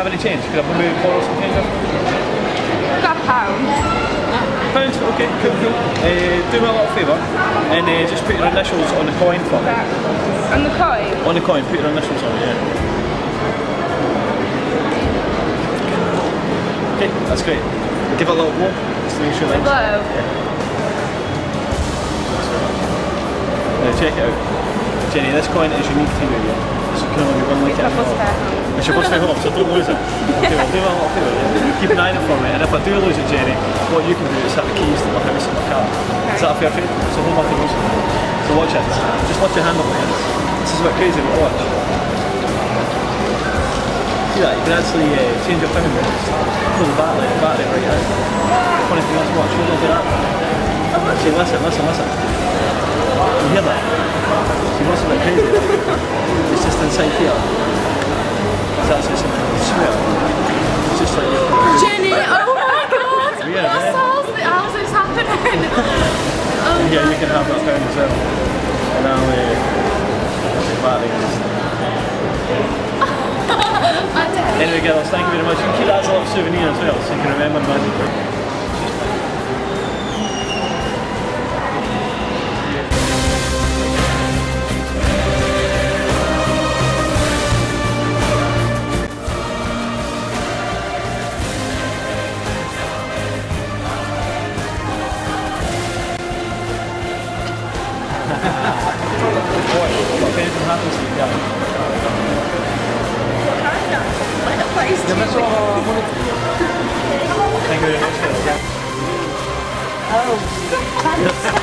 have any change? Could I maybe borrow some change you? Got a pound. Pounds? Okay, cool, cool. Uh, do me a little favour and uh, just put your initials on the coin for me. And the coin. On the coin, put your initials on it, yeah. Okay, that's great. Give it a little blow, just to make sure that. Blow. Now check it out. Jenny, this coin is unique to you, yeah? So can only one like it. My. It's your first time home, so don't lose it. Okay, well, do? Keep an eye on it for me, and if I do lose it, Jenny, what you can do is set the keys to my house and my car. Is that a fair trade? So hold on to those. So watch it. Just lift your hand up like this. This is a bit crazy, but watch. See that? You can actually uh, change your just pull the battery, the battery right out. Funny thing else, watch. On to that. See, listen, listen, listen. You hear that? See, what's a bit crazy? It's just inside here. It's actually something I swear. It's just like Jenny, oh my god! Yeah, What yeah. how's this happening? oh Yeah, you can have that as well. And I'll uh, take that. Anyway, girls, thank you very much. You can keep that as a little souvenir as well, so you can remember magic. Boy, if anything happens to you, yeah. Thank you very much. Oh. girls.